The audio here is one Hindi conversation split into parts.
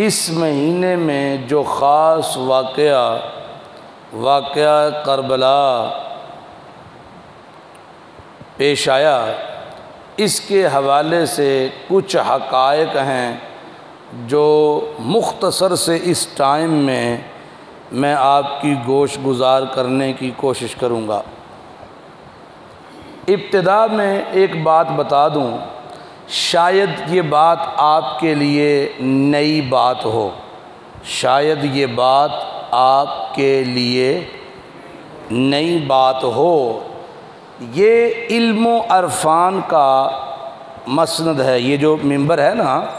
इस महीने में जो ख़ास वाक़ वाक़ करबला पेश आया, इसके हवाले से कुछ हकायक हैं जो मुख्तसर से इस टाइम में मैं आपकी गोश गुजार करने की कोशिश करूँगा। इब्तदा में एक बात बता दूँ। शायद ये बात आपके लिए नई बात हो। शायद ये बात आपके लिए नई बात हो। ये इल्म अरफान का मसंद है। ये जो मंबर है ना,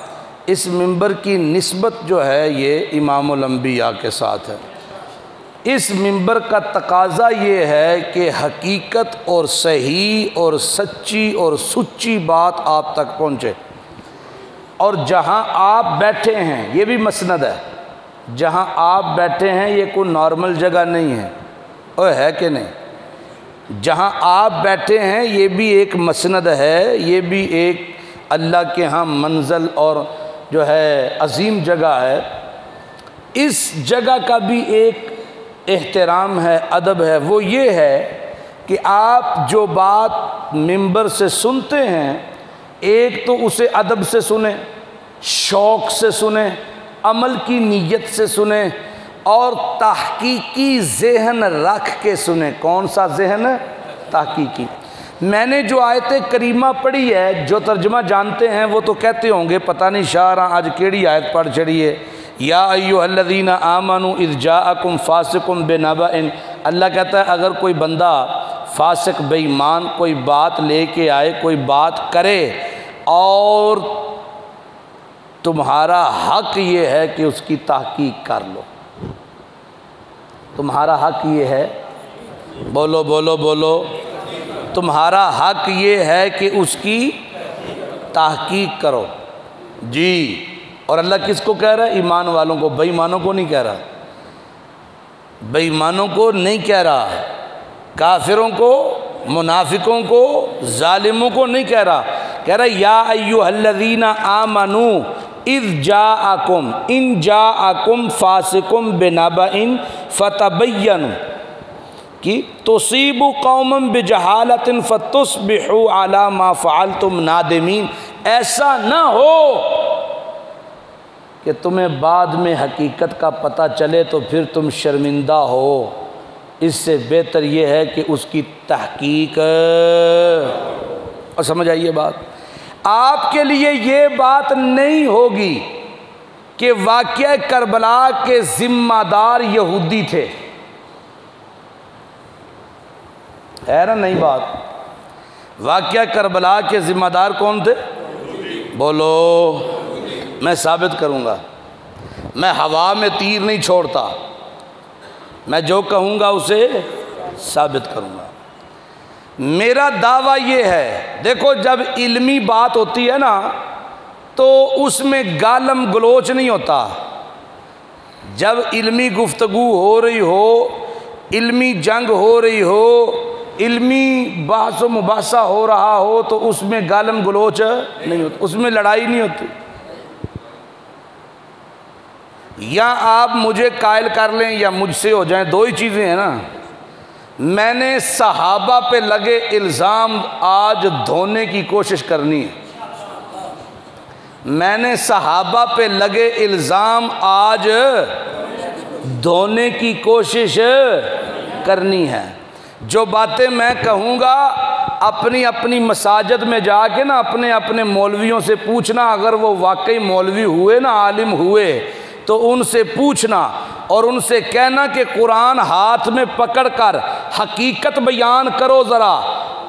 इस मंबर की नस्बत जो है ये इमामबिया के साथ है। इस मंबर का तकाजा ये है कि हकीकत और सही और सच्ची और सच्ची बात आप तक पहुँचे। और जहाँ आप बैठे हैं, ये भी मसंद है, जहाँ आप बैठे हैं, ये कोई नॉर्मल जगह नहीं है। और है कि नहीं? जहाँ आप बैठे हैं, ये भी एक मसंद है, ये भी एक अल्लाह के यहाँ मंजिल और जो है अजीम जगह है। इस जगह का भी एक एहतराम है, अदब है, वो ये है कि आप जो बात मंबर से सुनते हैं, एक तो उसे अदब से सुने, शौक़ से सुने, अमल की नीयत से सुने, और तहकीकी जहन रख के सुने। कौन सा जहन? है तहकीकी। मैंने जो आयत करीमा पढ़ी है, जो तर्जमा जानते हैं, वो तो कहते होंगे, पता नहीं शाह आज केड़ी आयत पढ़ चढ़ी है। या अयोहल्लिना आमनु इज़ाकुम फ़ासिकुम बेनबा अल्लाह कहता है, अगर कोई बंदा फ़ासक, बेईमान, कोई बात लेके आए, कोई बात करे, और तुम्हारा हक ये है कि उसकी तहकीक कर लो। तुम्हारा हक ये है, बोलो बोलो बोलो। तुम्हारा हक ये है कि उसकी तहकीक करो। जी। और अल्लाह किसको कह रहा है? ईमान वालों को, बेईमानों को नहीं कह रहा। बेईमानों को नहीं कह रहा। काफिरों को, मुनाफिकों को, जालिमों को नहीं कह रहा। कह रहा या अयुहल्लदीना आमनु इज़ जा आकुम इन जा आकुम फासिकुम बेनाबा इन फ़तबैन कि तोसीबु कौमम बेजहालतिन फ़तुस बेहू आला मा फ़ाल तुम नादमीन। ऐसा ना हो कि तुम्हें बाद में हकीकत का पता चले तो फिर तुम शर्मिंदा हो। इससे बेहतर यह है कि उसकी तहकीक। और समझ आइए बात। आपके लिए ये बात नहीं होगी कि वाक़ करबला के ज़िम्मेदार यहूदी थे। है ना नहीं बात? वाक़ करबला के ज़िम्मेदार कौन थे? बोलो। मैं साबित करूँगा। मैं हवा में तीर नहीं छोड़ता। मैं जो कहूँगा उसे साबित करूँगा। मेरा दावा ये है, देखो जब इल्मी बात होती है ना तो उसमें गालम गलोच नहीं होता। जब इल्मी गुफ्तगु हो रही हो, इल्मी जंग हो रही हो, इल्मी बास मुबासा हो रहा हो तो उसमें गालम गलोच नहीं होता, उसमें लड़ाई नहीं होती। या आप मुझे कायल कर लें या मुझसे हो जाएँ, दो ही चीज़ें हैं ना। मैंने सहाबा पे लगे इल्ज़ाम आज धोने की कोशिश करनी है। मैंने सहाबा पे लगे इल्ज़ाम आज धोने की कोशिश करनी है। जो बातें मैं कहूँगा अपनी अपनी मसाजद में जाके ना अपने अपने मौलवियों से पूछना, अगर वो वाकई मौलवी हुए ना, आलिम हुए तो उनसे पूछना और उनसे कहना कि कुरान हाथ में पकड़कर हकीकत बयान करो ज़रा।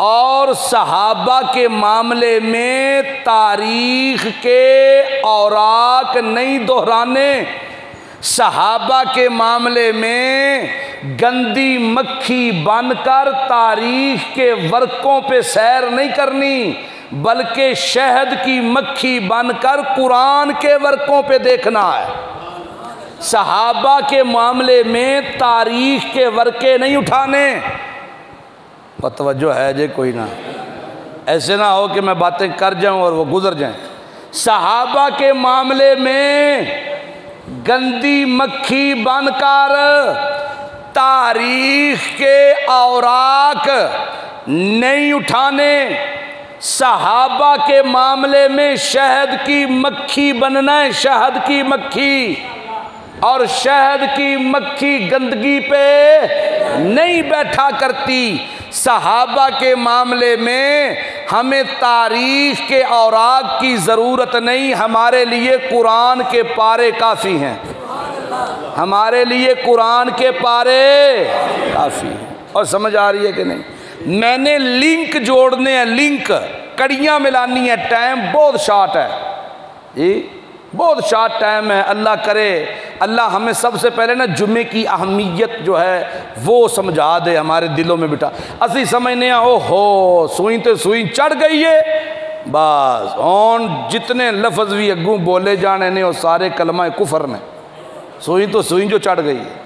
और सहाबा के मामले में तारीख के औराक नहीं दोहराने। सहाबा के मामले में गंदी मक्खी बनकर तारीख के वर्कों पे सैर नहीं करनी, बल्कि शहद की मक्खी बनकर कुरान के वर्कों पे देखना है। सहाबा के मामले में तारीख के वर्के नहीं उठाने। तवज्जो है जे कोई ना। ऐसे ना हो कि मैं बातें कर जाऊँ और वो गुजर जाएँ। सहाबा के मामले में गंदी मक्खी बनकर तारीख के औराक नहीं उठाने। सहाबा के मामले में शहद की मक्खी बनना है, शहद की मक्खी। और शहद की मक्खी गंदगी पे नहीं बैठा करती। सहाबा के मामले में हमें तारीख के औराक की ज़रूरत नहीं, हमारे लिए कुरान के पारे काफ़ी हैं। हमारे लिए कुरान के पारे काफ़ी हैं। और समझ आ रही है कि नहीं? मैंने लिंक जोड़ने हैं, लिंक। कड़ियाँ मिलानी है, टाइम बहुत शार्ट है। जी? बहुत शार्ट टाइम है, अल्लाह करे। अल्लाह हमें सबसे पहले ना जुमे की अहमियत जो है, वो समझा दे हमारे दिलों में बिठा। असली समझने ओ हो सुई तो सुई चढ़ गई है बस ऑन जितने लफज भी अगू बोले जाने ने वो सारे कलमा कुफर ने सुई तो सुई जो चढ़ गई है।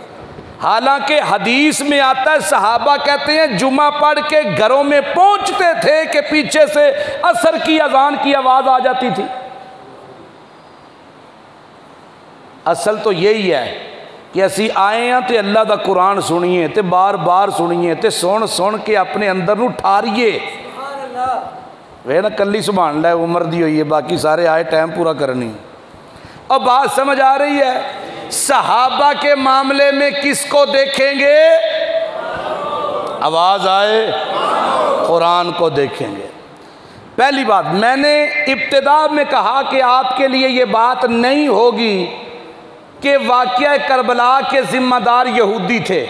हालाँकि हदीस में आता है, सहाबा कहते हैं जुमा पढ़ के घरों में पहुँचते थे कि पीछे से असर की अजान की आवाज़ आ जाती थी। असल तो यही है कि असी आए हैं तो अल्लाह का कुरान सुनिए तो बार बार सुनिए तो सुन सुन के अपने अंदर ठारिए। वे ना कली संभाल लै उम्र दी हुई है बाकी सारे आए टाइम पूरा करनी। और बात समझ आ रही है सहाबा के मामले में किसको देखेंगे? आवाज़ आए कुरान को देखेंगे। पहली बात मैंने इब्तदा में कहा कि आपके लिए ये बात नहीं होगी कि वाक़ करबला के ज़िम्मेदार यहूदी थे।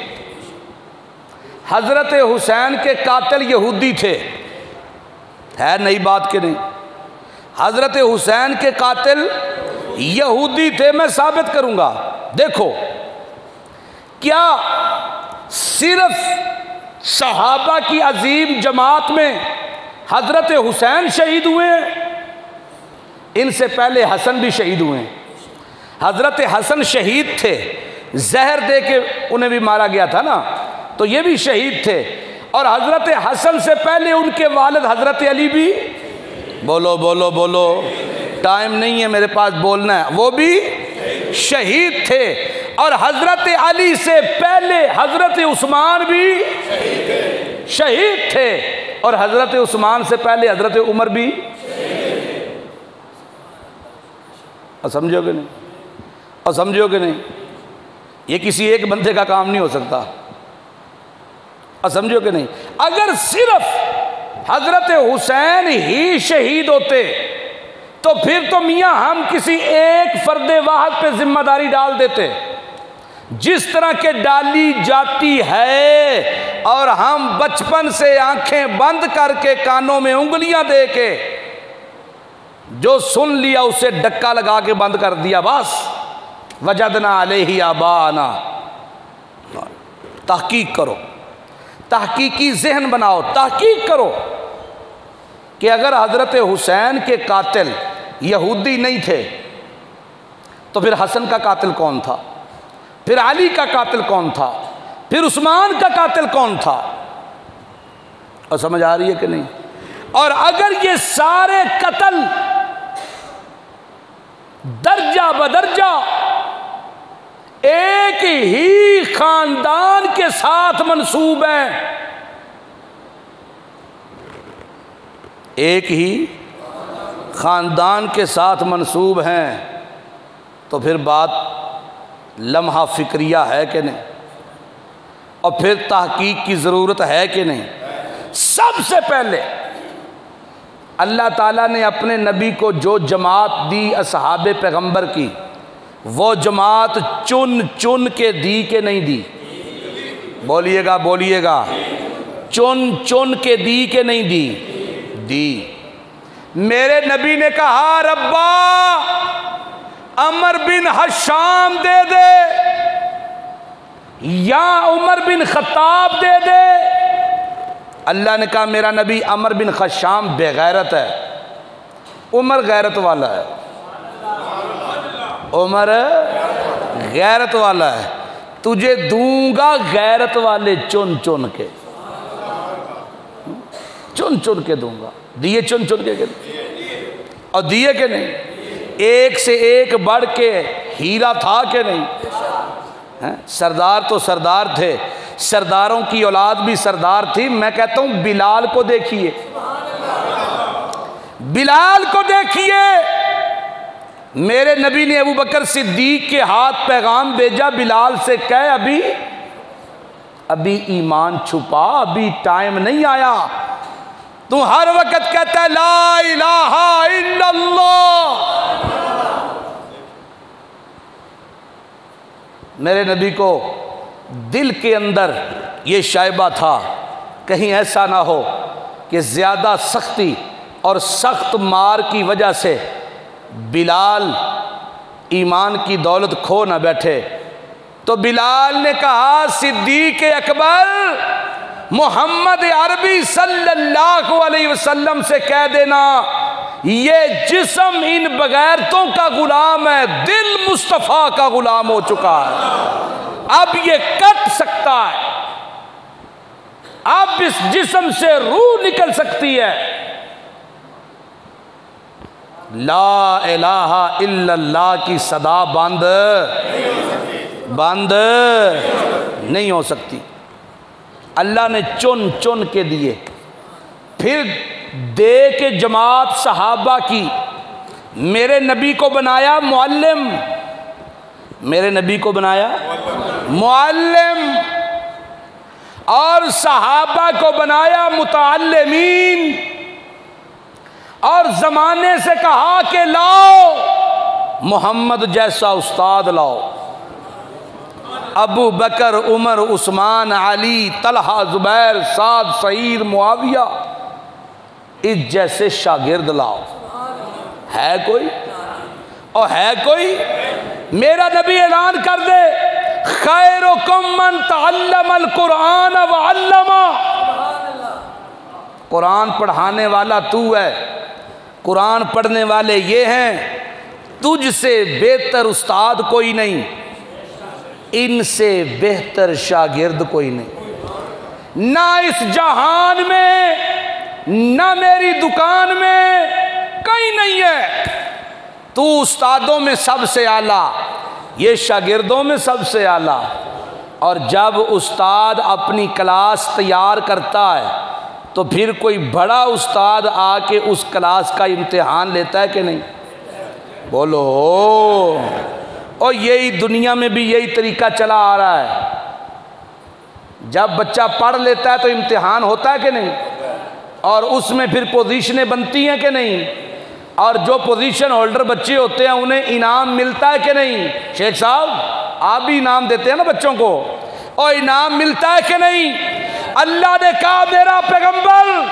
हज़रत हुसैन के कातिल यहूदी थे। है नई बात के नहीं? हज़रत हुसैन के कातिल यहूदी थे, मैं साबित करूँगा। देखो, क्या सिर्फ़ सहाबा की अजीम जमात में हज़रत हुसैन शहीद हुए? हैं इनसे पहले हसन भी शहीद हुए। हैं हज़रत हसन शहीद थे। जहर दे के उन्हें भी मारा गया था ना? तो ये भी शहीद थे। और हज़रत हसन से पहले उनके वालद हज़रत अली भी? बोलो बोलो बोलो। टाइम नहीं है मेरे पास बोलना है। वो भी शहीद थे। और हज़रत अली से पहले हज़रत उस्मान भी शहीद थे। और हज़रत उस्मान से पहले हज़रत उमर भी? समझोगे नहीं? और समझो कि नहीं? ये किसी एक बंदे का काम नहीं हो सकता। और समझो कि नहीं? अगर सिर्फ़ हज़रत हुसैन ही शहीद होते तो फिर तो मियाँ हम किसी एक फर्द वाहद पे ज़िम्मेदारी डाल देते। जिस तरह के डाली जाती है और हम बचपन से आँखें बंद करके कानों में उंगलियाँ दे के जो सुन लिया, उसे डक्का लगा के बंद कर दिया, बस। वजदना आले ही आबाना। तहकीक करो। तहकीकी जहन बनाओ। तहकीक करो कि अगर हज़रत हुसैन के कातिल यहूदी नहीं थे तो फिर हसन का कातिल कौन था? फिर अली का कातिल कौन था? फिर उस्मान का कातिल कौन था? और समझ आ रही है कि नहीं? और अगर ये सारे कत्ल दर्जा बदर्जा। एक ही खानदान के साथ मंसूब है। एक ही ख़ानदान के साथ मंसूब हैं। तो फिर बात लम्हा फ़िक्रिया है कि नहीं? और फिर तहकीक की ज़रूरत है कि नहीं? सबसे पहले अल्लाह ताला ने अपने नबी को जो जमात दी असहाब पैगंबर की, वो जमात चुन चुन के दी के नहीं दी? बोलिएगा बोलिएगा। चुन चुन के दी के नहीं दी? दी। मेरे नबी ने कहा, रब्बा, अमर बिन हशाम दे दे, या उमर बिन खताब दे दे। अल्लाह ने कहा, मेरा नबी अमर बिन खशाम बेगैरत है। उमर गैरत वाला है। उमर गैरत वाला है। तुझे दूँगा गैरत वाले चुन चुन के। चुन चुन के दूँगा। दिए चुन चुन के और दिए के नहीं? एक से एक बढ़ के हीरा था कि नहीं? सरदार तो सरदार थे। सरदारों की औलाद भी सरदार थी। मैं कहता हूँ, बिलाल को देखिए। बिलाल को देखिए। मेरे नबी ने अबू बकर सिद्दीक के हाथ पैगाम भेजा, बिलाल से कह, अभी अभी ईमान छुपा, अभी टाइम नहीं आया। तू हर वक्त कहता है, ला इलाहा इल्लल्लाह। मेरे नबी को दिल के अंदर ये शायबा था। कहीं ऐसा ना हो कि ज़्यादा सख्ती और सख्त मार की वजह से बिलाल ईमान की दौलत खो ना बैठे। तो बिलाल ने कहा, सिद्दीक अकबर, मोहम्मद अरबी सल्लल्लाहु अलैहि वसल्लम से कह देना ये जिसम इन बगैरतों का गुलाम है, दिल मुस्तफ़ा का गुलाम हो चुका है। अब ये कट सकता है। अब इस जिसम से रूह निकल सकती है। ला इलाहा इल्लल्लाह की सदा बंद बंद नहीं हो सकती। अल्लाह ने चुन चुन के दिए। फिर दे के जमात सहाबा की, मेरे नबी को बनाया मुअल्लिम। मेरे नबी को बनाया मुअल्लिम। और सहाबा को बनाया मुतलमीन और ज़माने से कहा कि लाओ, मोहम्मद जैसा उस्ताद लाओ। अबू बकर, उमर, उस्मान, अली, तलहा, ज़ुबैर, साद, सईद, मुआविया। इस जैसे शागिर्द लाओ। है कोई? और है कोई? मेरा नबी ऐलान कर दे। खैर कुरान कुरान पढ़ाने वाला तू है। कुरान पढ़ने वाले ये हैं, तुझसे बेहतर उस्ताद कोई नहीं। इनसे बेहतर शागिर्द कोई नहीं। ना इस जहान में ना मेरी दुकान में कहीं नहीं है। तू उस्तादों में सबसे आला, ये शागिर्दों में सबसे आला। और जब उस्ताद अपनी क्लास तैयार करता है तो फिर कोई बड़ा उस्ताद आके उस क्लास का इम्तिहान लेता है कि नहीं? बोलो, और यही दुनिया में भी यही तरीका चला आ रहा है। जब बच्चा पढ़ लेता है तो इम्तिहान होता है कि नहीं? और उसमें फिर पोजीशनें बनती हैं कि नहीं? और जो पोजीशन होल्डर बच्चे होते हैं, उन्हें इनाम मिलता है कि नहीं? शेख साहब, आप भी इनाम देते हैं ना बच्चों को? और इनाम मिलता है कि नहीं? अल्लाह ने कहा, मेरा पैगंबर,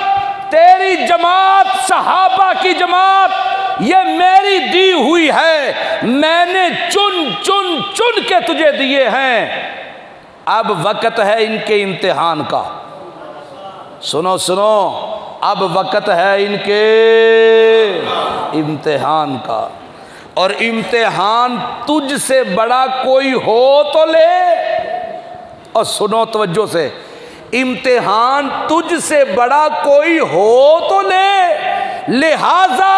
तेरी जमात, सहाबा की जमात, ये मेरी दी हुई है। मैंने चुन चुन चुन के तुझे दिए हैं। अब वक्त है इनके इम्तिहान का। सुनो सुनो। अब वक्त है इनके इम्तिहान का। और इम्तिहान तुझसे बड़ा कोई हो तो ले। और सुनो तवज्जो से, इम्तिहान तुझसे बड़ा कोई हो तो ले। लिहाजा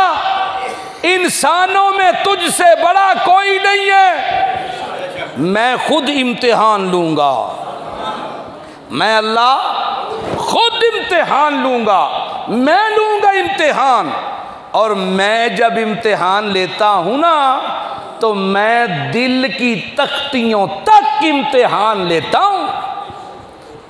इंसानों में तुझसे बड़ा कोई नहीं है। मैं खुद इम्तिहान लूँगा। मैं अल्लाह खुद इम्तिहान लूँगा। मैं लूँगा इम्तिहान। और मैं जब इम्तिहान लेता हूँ ना तो मैं दिल की तख्तियों तक इम्तहान लेता हूँ।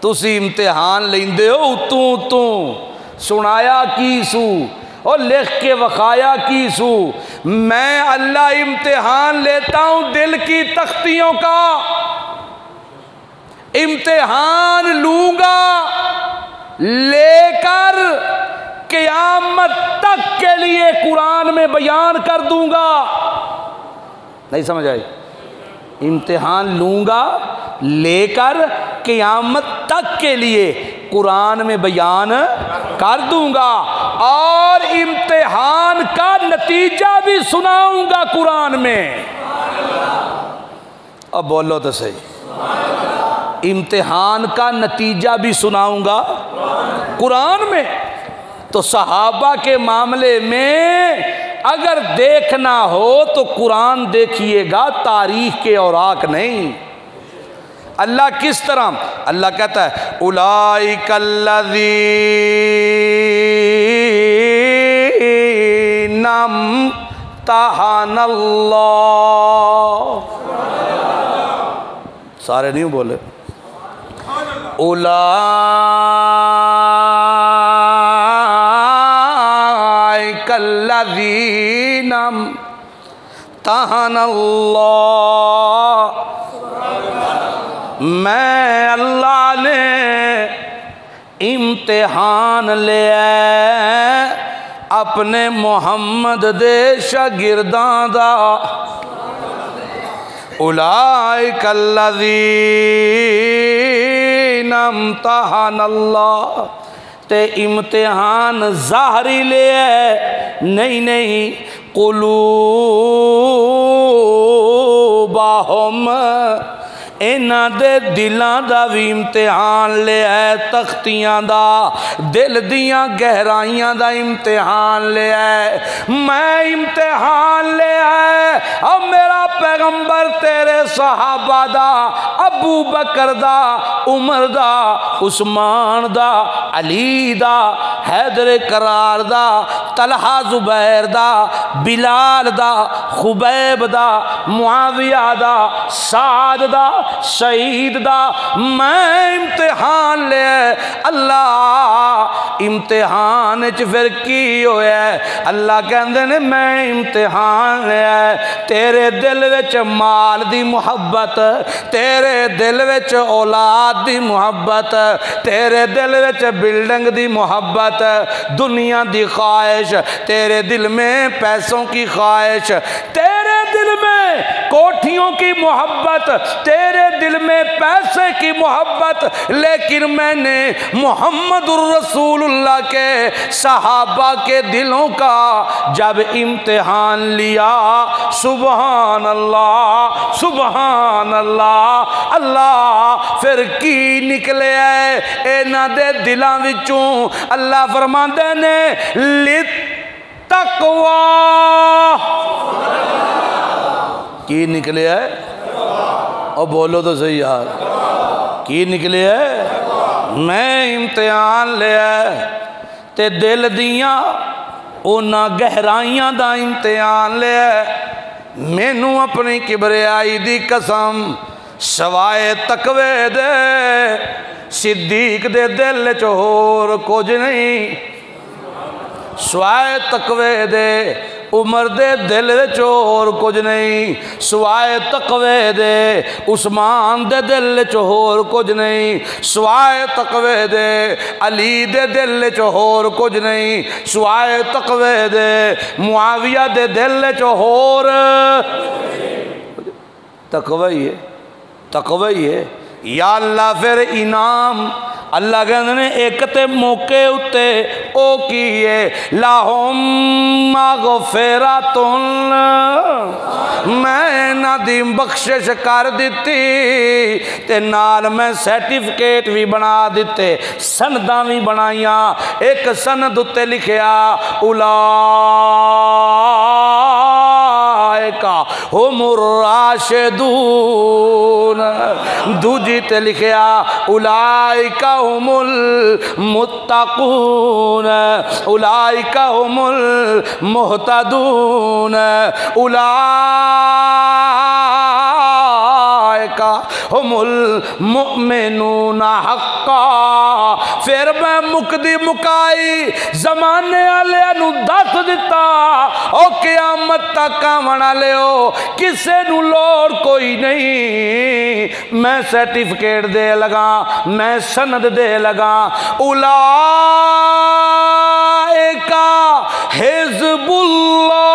तुसी इम्तहान लेंदे हो, तू तू, सुनाया की सू और लिख के वखाया की सू मैं अल्लाह इम्तिहान लेता हूँ दिल की तख्तियों का। इम्तिहान लूँगा। लेकर क्यामत तक के लिए कुरान में बयान कर दूँगा। नहीं समझ आई? इम्तिहान लूँगा, लेकर क़यामत तक के लिए कुरान में बयान कर दूँगा और इम्तिहान का नतीजा भी सुनाऊँगा कुरान में। अब बोलो तो सही। इम्तिहान का नतीजा भी सुनाऊँगा। कुरान में तो सहाबा के मामले में अगर देखना हो तो कुरान देखिएगा, तारीख के और आक नहीं। अल्लाह किस तरह? अल्लाह कहता है उलाई कल्लदी नम तहान सारे नहीं बोले। उला कल्लदीनम तहन मैं अल्लाह ने इम्तिहान लिया अपने मुहम्मद दे शागिर्दां दा। उलाए कल्लदीनम तहन अल्लाह। ते इम्तिहान जाहरी ले नहीं नहीं कुलू बाहम इन्हों के दिलों का भी इम्तिहान लिया तख्तियाँ का दिल दिया गहराइया का इम्तिहान लिया मैं इम्तिहान लिया अब मेरा पैगंबर तेरे सहाबा दा, अबू बकर दा, उमर दा, उस्मान दा, अली दा, हैदर करार दा, तलहा जुबैर दा, बिलाल दा, खुबैब दा, मुआविया दा, साद दा शहीद दा, मैं इम्तिहान लिया अल्लाह, इम्तिहान च फिर की होया अल्लाह कहते ने, मैं इम्तिहान लिया तेरे दिल माल की मुहब्बत तेरे दिल विच औलाद की मुहब्बत तेरे दिल विच बिल्डिंग की मुहब्बत दुनिया की ख्वाहिश तेरे दिल में पैसों की ख्वाहिश तेरे दिल में कोठियों की मोहब्बत, तेरे दिल में पैसे की मोहब्बत, लेकिन मैंने मोहम्मद रसूलुल्लाह के सहाबा के दिलों का जब इम्तिहान लिया सुबहान अल्लाह सुबहान अल्लाह अल्लाह फिर की निकले इन्हों के दिलों विचों, अल्लाह फरमाते ने लित तकवा की निकले है? और बोलो तो सही यार। की निकले है? मैं इम्तिहान लिया ते दिल दिया उन्होंने गहराइया का इम्तिहान लिया मैनू अपनी किबरियाई की कसम, सवाए तकवे दे। सिद्दीक दे दिल च होर कुछ स्वाए तकवे दे उमर दे दिल होर कुछ नहीं सवाए तकवे दे उस्मान दे दिल होर कुछ नहीं सवाए तकवे दे अली दे दिल होर कुछ नहीं सवाए तकवे दे मुआविया दे दिल होर तकवा ही है तकवा ही है या अल्लाह फिर इनाम अल्लाह कहते ने एक तो मौके उत्ते ओ की लाहोम मागो फेरा तुन मैं की बख्शिश कर दी ते नाल मैं सर्टिफिकेट भी बना दिते सनदा भी बनाइया एक सनद उत्ते लिखिया उला का हुमुर राशिदून। दूजी ते का उलाइका मुतकून मुत्तकून। उलाइका हुमुल मोहतदून। उला का मुल मुमिनूना हक्का। फिर मैं मुकदी मुकाई जमाने वाले दस दिता। ओ क्यामत तक आवन वाले किसे लोड़ कोई नहीं। मैं सर्टिफिकेट दे लगा, मैं सनद दे लगा। उला हिजबुल्ला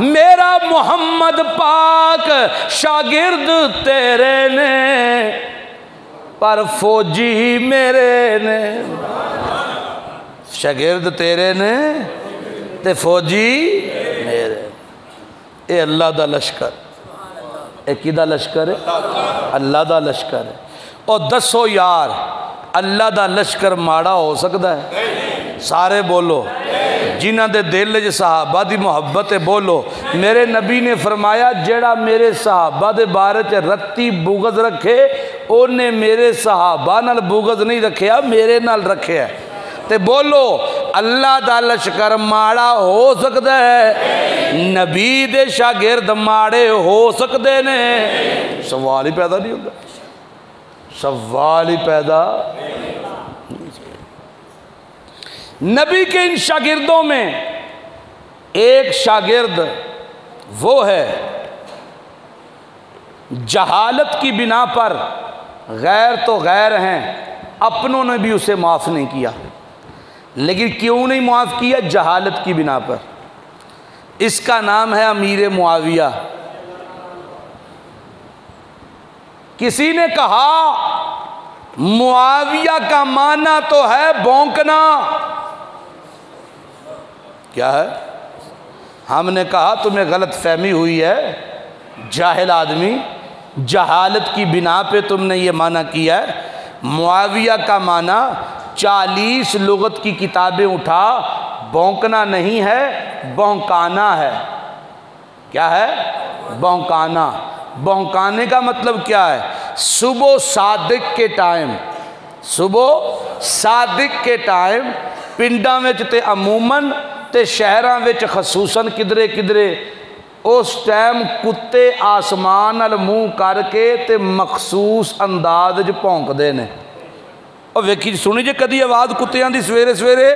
मेरा मोहम्मद पाक शागिर्द तेरे ने, पर फौजी मेरे ने। शागिर्द तेरे ने ते फौजी मेरे। ये अल्लाह का लश्कर। ये कि लश्कर है? अल्लाह का लश्कर है। और दसो यार, अल्लाह का लश्कर माड़ा हो सकता है? सारे बोलो। जिन्हों के दिल च सहाबा की मुहब्बत बोलो। मेरे नबी ने फरमाया जड़ा मेरे सहाबा के बारे च रत्ती बुगज रखे उन्हें मेरे सहाबा न बुगज नहीं रखा मेरे नाल रखे तो बोलो, अल्लाह का लश्कर माड़ा हो सकता है, नबी दे शागिर्द माड़े हो सकते ने। सवाल ही पैदा नहीं होता सवाल ही पैदा नबी के इन शागिर्दों में एक शागिर्द वो है, जहालत की बिना पर गैर तो गैर हैं, अपनों ने भी उसे माफ़ नहीं किया। लेकिन क्यों नहीं माफ़ किया? जहालत की बिना पर। इसका नाम है अमीर मुआविया। किसी ने कहा, मुआविया का माना तो है, बोंकना। क्या है? हमने कहा, तुम्हें गलत फहमी हुई है। जाहिल आदमी, जहालत की बिना पे तुमने ये माना किया है। मुआविया का माना, चालीस लगत की किताबें उठा, बौंकना नहीं है, बौकाना है। क्या है? बौकाना। बौकाने का मतलब क्या है? सुबह सादिक के टाइम, सुबह सादिक के टाइम, पिंडा में ते अमूमन ਤੇ ਸ਼ਹਿਰਾਂ ਵਿੱਚ ਖਸੂਸਨ ਕਿਧਰੇ ਕਿਧਰੇ, ਉਸ ਟਾਈਮ ਕੁੱਤੇ ਆਸਮਾਨ ਨਾਲ ਮੂੰਹ ਕਰਕੇ ਤੇ ਮਖਸੂਸ ਅੰਦਾਜ਼ 'ਚ ਭੌਂਕਦੇ ਨੇ। ਉਹ ਵੇਖੀ ਸੁਣੀ ਜੇ ਕਦੀ ਆਵਾਜ਼ ਕੁੱਤਿਆਂ ਦੀ ਸਵੇਰੇ ਸਵੇਰੇ?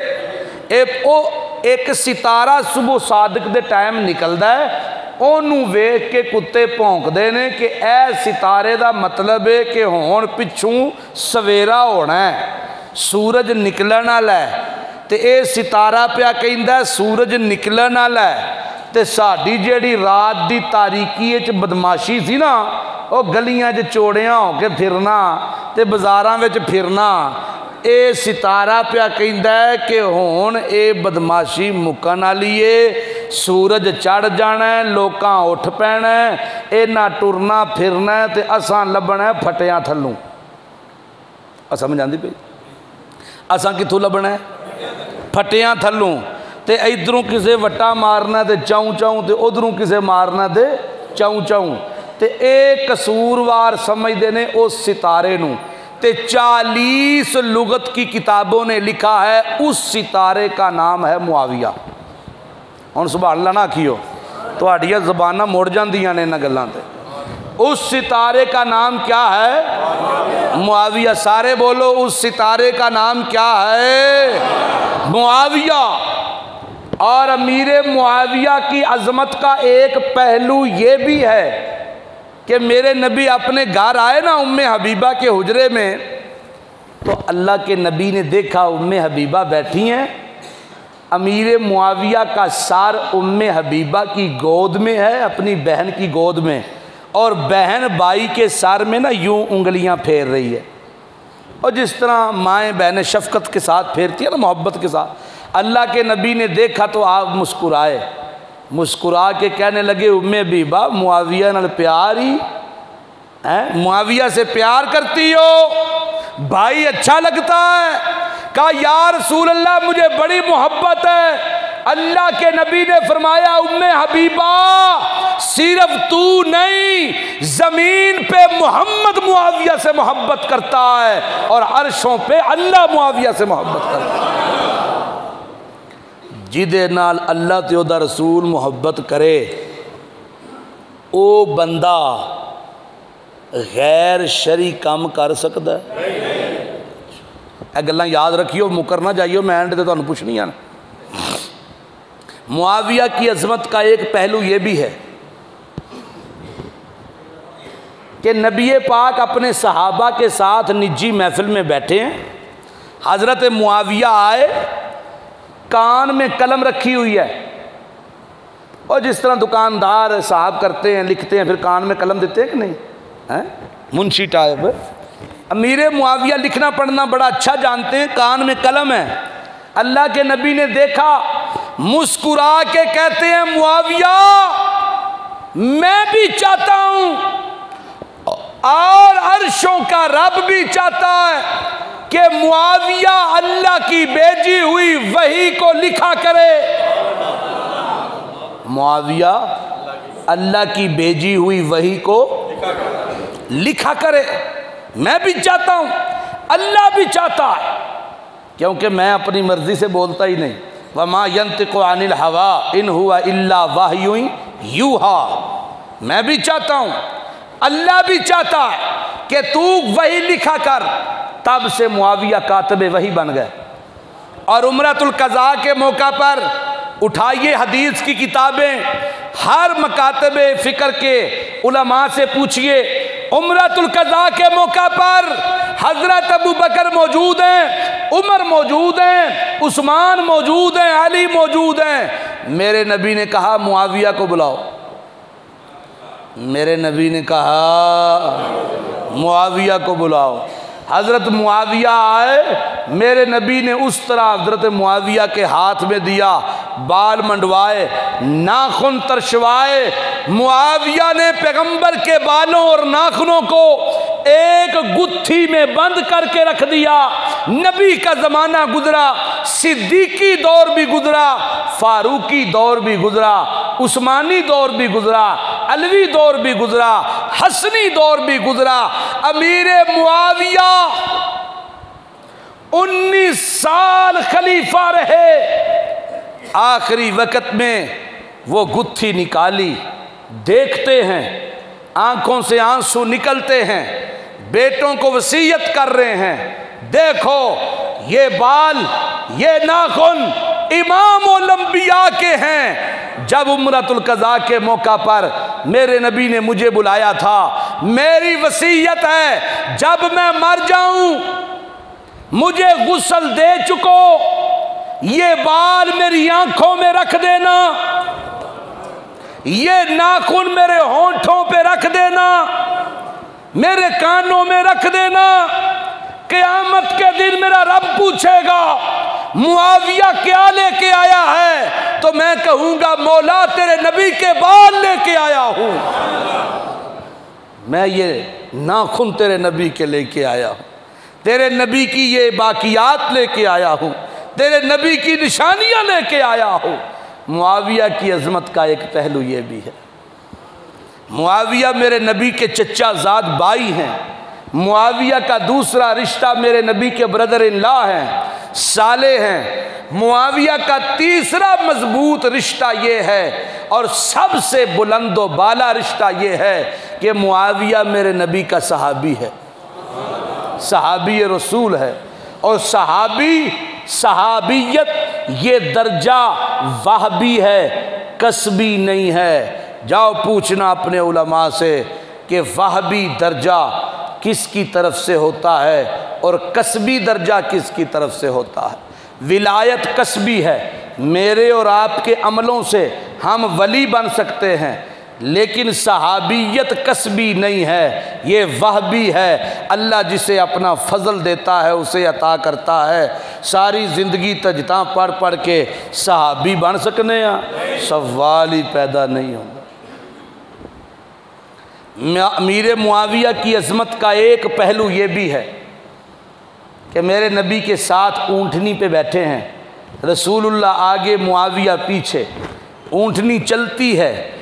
ਇਹ ਉਹ ਇੱਕ ਸਿਤਾਰਾ ਸਵੇਰ ਸਾਦਕ ਦੇ ਟਾਈਮ ਨਿਕਲਦਾ ਹੈ, ਉਹਨੂੰ ਵੇਖ ਕੇ ਕੁੱਤੇ ਭੌਂਕਦੇ ਨੇ ਕਿ ਇਹ ਸਿਤਾਰੇ ਦਾ ਮਤਲਬ ਹੈ ਕਿ ਹੁਣ ਪਿੱਛੋਂ ਸਵੇਰਾ ਹੋਣਾ ਹੈ, ਸੂਰਜ ਨਿਕਲਣ ਵਾਲਾ ਹੈ। ਤੇ ਇਹ ਸਿਤਾਰਾ ਪਿਆ ਕਹਿੰਦਾ, ਸੂਰਜ ਨਿਕਲਣ ਵਾਲਾ ਹੈ। ਤੇ ਸਾਡੀ ਜਿਹੜੀ ਰਾਤ ਦੀ ਤਾਰੀਕੀ ਵਿੱਚ ਬਦਮਾਸ਼ੀ ਸੀ ਨਾ, ਉਹ ਗਲੀਆਂ 'ਚ ਚੋੜਿਆਂ ਹੋ ਕੇ ਫਿਰਨਾ ਤੇ ਬਾਜ਼ਾਰਾਂ ਵਿੱਚ ਫਿਰਨਾ, ਇਹ ਸਿਤਾਰਾ ਪਿਆ ਕਹਿੰਦਾ ਕਿ ਹੁਣ ਇਹ ਬਦਮਾਸ਼ੀ ਮੁੱਕਣ ਵਾਲੀ ਏ। ਸੂਰਜ ਚੜ ਜਾਣਾ ਲੋਕਾਂ ਉੱਠ ਪੈਣਾ ਇਹਨਾਂ ਟੁਰਨਾ ਫਿਰਨਾ ਤੇ ਅਸਾਂ ਲੱਭਣਾ ਫਟਿਆਂ ਥੱਲੋਂ। ਆ ਸਮਝ ਆਂਦੀ ਪਈ? ਅਸਾਂ ਕਿੱਥੋਂ ਲੱਭਣਾ ਫਟਿਆਂ ਥੱਲੋਂ ਤੇ ਇਧਰੋਂ ਕਿਸੇ ਵਟਾ ਮਾਰਨਾ ਤੇ ਚਾਉ ਚਾਉ ਤੇ ਉਧਰੋਂ ਕਿਸੇ ਮਾਰਨਾ ਤੇ ਚਾਉ ਚਾਉ ਤੇ ਇਹ ਕਸੂਰਵਾਰ ਸਮਝਦੇ ਨੇ ਉਸ ਸਿਤਾਰੇ ਨੂੰ ਤੇ 40 ਲੁਗਤ की किताबों ने लिखा है उस सितारे का नाम है मुआविया ਹੁਣ ਸੁਭਾਨ ਅੱਲਾ ਨਾ ਆਖਿਓ ਤੁਹਾਡੀਆਂ ਜ਼ਬਾਨਾਂ ਮੁੜ ਜਾਂਦੀਆਂ ਨੇ ਇਹਨਾਂ ਗੱਲਾਂ ਤੇ उस सितारे का नाम क्या है? मुआविया, सारे बोलो, उस सितारे का नाम क्या है? मुआविया। और अमीर मुआविया की अजमत का एक पहलू ये भी है कि मेरे नबी अपने घर आए ना उम्म हबीबा के हुजरे में तो अल्लाह के नबी ने देखा उम्म हबीबा बैठी हैं। अमीर मुआविया का सार उम्म हबीबा की गोद में है, अपनी बहन की गोद में। और बहन भाई के सार में ना यूँ उंगलियाँ फेर रही है। और जिस तरह माएँ बहनें शफकत के साथ फेरती है ना, मोहब्बत के साथ, अल्लाह के नबी ने देखा तो आप मुस्कुराए। मुस्कुरा के कहने लगे, उम्मे बीबा, मुआविया न प्यार ही, है? मुआविया से प्यार करती हो? भाई अच्छा लगता है। कहा यार अल्लाह मुझे बड़ी मोहब्बत है। अल्लाह के नबी ने फरमाया उम्मे हबीबा सिर्फ तू नहीं जमीन पे मोहम्मद मुआविया से मोहब्बत करता है और अरशों पे अल्लाह मुआविया से मोहब्बत करता है जिदे नाल अल्लाह ते ओदा रसूल मोहब्बत करे ओ बंदा गैर शरी काम कर सकता है ਇਹ ਗੱਲਾਂ याद रखियो मुकर ना जाइयो मैं एंड ਤੇ ਤੁਹਾਨੂੰ ਪੁੱਛਣੀਆਂ मुआविया की अजमत का एक पहलू ये भी है कि नबी पाक अपने सहाबा के साथ निजी महफिल में बैठे हैं। हज़रत मुआविया आए, कान में कलम रखी हुई है। और जिस तरह दुकानदार साहब करते हैं, लिखते हैं, फिर कान में कलम देते हैं कि नहीं? है? मुंशी टाइप अमीर मुआविया लिखना पढ़ना बड़ा अच्छा जानते हैं, कान में कलम है। अल्लाह के नबी ने देखा मुस्कुरा के कहते हैं, मुआविया, मैं भी चाहता हूँ और अरशों का रब भी चाहता है कि मुआविया अल्लाह की भेजी हुई वही को लिखा करे। मुआविया अल्लाह की भेजी हुई वही को लिखा करे। मैं भी चाहता हूँ, अल्लाह भी चाहता है, क्योंकि मैं अपनी मर्ज़ी से बोलता ही नहीं। वमा यंत को अनिल हवा, इन हुआ इल्ला वाह यू हा मैं भी चाहता हूँ, अल्लाह भी चाहता है कि तू वही लिखा कर। तब से मुआविया कातबे वही बन गए। और उमरतुल कज़ा के मौका पर उठाइए हदीस की किताबें, हर मकातब फ़िक्र के उलमा से पूछिए, उमरतुल कज़ा के मौका पर हज़रत अबू बकर मौजूद हैं, उमर मौजूद हैं, उस्मान मौजूद हैं, अली मौजूद हैं। मेरे नबी ने कहा, मुआविया को बुलाओ। मेरे नबी ने कहा, मुआविया को बुलाओ। हज़रत मुआविया आए, मेरे नबी ने उस तरह हज़रत मुआविया के हाथ में दिया, बाल मंडवाए, नाखून तरशवाए। मुआविया ने पैगंबर के बालों और नाखूनों को एक गुत्थी में बंद करके रख दिया। नबी का ज़माना गुजरा, सिद्दीकी दौर भी गुजरा, फारूकी दौर भी गुजरा, उस्मानी दौर भी गुजरा, अलवी दौर भी गुजरा, हसनी दौर भी गुजरा। अमीर मुआविया उन्नीस साल खलीफा रहे। आखिरी वक्त में वो गुत्थी निकाली। देखते हैं, आँखों से आँसू निकलते हैं, बेटों को वसीयत कर रहे हैं। देखो ये बाल, ये नाखुन इमाम लंबिया के हैं। जब उमरतुल कज़ा के मौका पर मेरे नबी ने मुझे बुलाया था, मेरी वसीयत है, जब मैं मर जाऊँ, मुझे गुसल दे चुको, ये बाल मेरी आँखों में रख देना, ये नाखून मेरे होठों पे रख देना, मेरे कानों में रख देना क्यामत के दिन मेरा रब पूछेगा, मुआविया क्या लेके आया है? तो मैं कहूँगा, मौला तेरे नबी के बाल लेके आया हूँ। मैं ये नाखून तेरे नबी के लेके आया हूँ। तेरे नबी की ये बाकियात लेके आया हूँ। तेरे नबी की निशानियाँ लेके आया हूँ। मुआविया की अजमत का एक पहलू ये भी है। मुआविया मेरे नबी के चचा ज़ाद बाई हैं। मुआविया का दूसरा रिश्ता मेरे नबी के ब्रदर इन ला हैं, साले हैं। मुआविया का तीसरा मज़बूत रिश्ता ये है और सबसे बुलंद बाला रिश्ता ये है कि मुआविया मेरे नबी का सहाबी है। सहाबी रसूल है और सहाबी, सहाबियत ये दर्जा वाहबी है कसबी नहीं है। जाओ पूछना अपने उलमा से कि वाहबी दर्जा किसकी तरफ़ से होता है और कस्बी दर्जा किसकी तरफ़ से होता है? विलायत कस्बी है। मेरे और आपके अमलों से हम वली बन सकते हैं, लेकिन सहाबियत कस्बी नहीं है, ये वह भी है। अल्लाह जिसे अपना फजल देता है, उसे अता करता है। सारी ज़िंदगी तजता पढ़ पढ़ के सहाबी बन सकने सवाल ही पैदा नहीं होगा। अमीर मुआविया की अजमत का एक पहलू ये भी है कि मेरे नबी के साथ ऊँटनी पे बैठे हैं। रसूलुल्लाह आगे मुआविया पीछे। ऊँटनी चलती है।